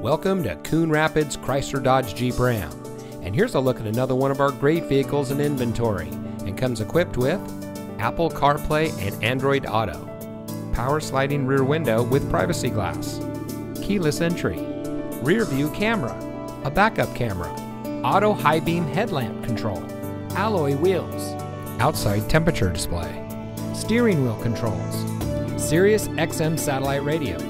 Welcome to Coon Rapids Chrysler Dodge Jeep Ram. And here's a look at another one of our great vehicles in inventory and comes equipped with Apple CarPlay and Android Auto, power sliding rear window with privacy glass, keyless entry, rear view camera, a backup camera, auto high beam headlamp control, alloy wheels, outside temperature display, steering wheel controls, Sirius XM satellite radio,